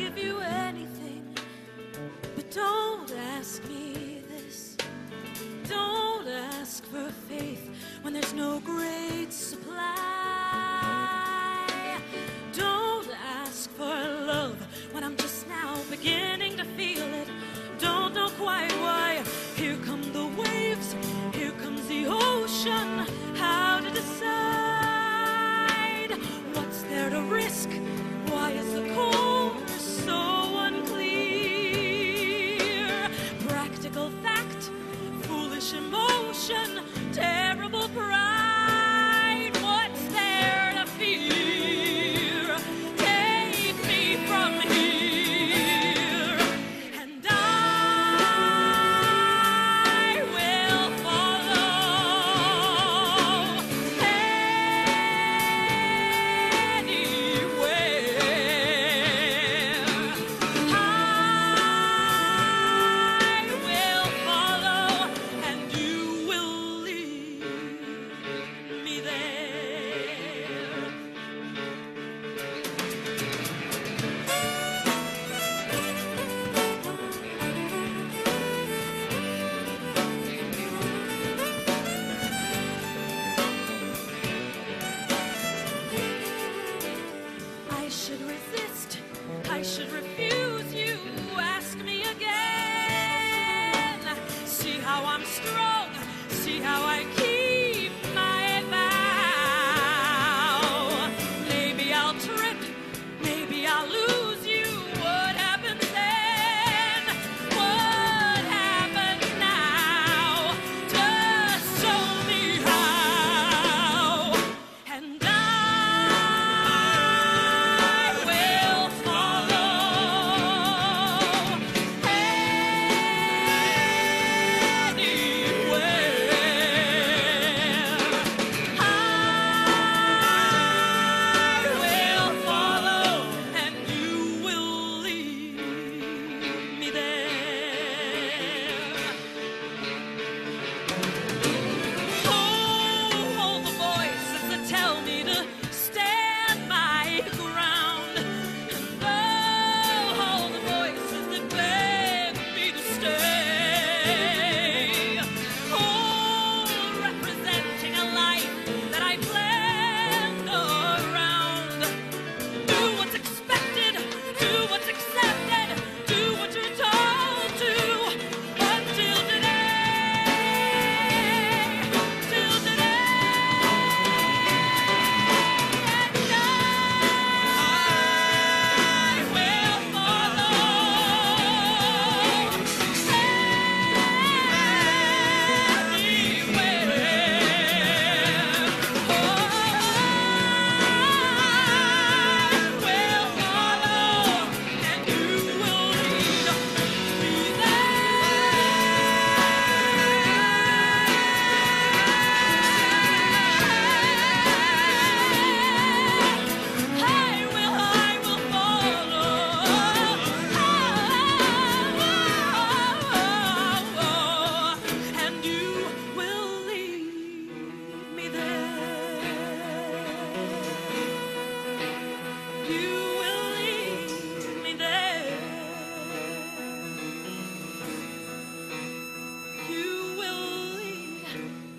give you anything, but don't ask me this. Don't ask for faith when there's no great supply. I should refuse you. too.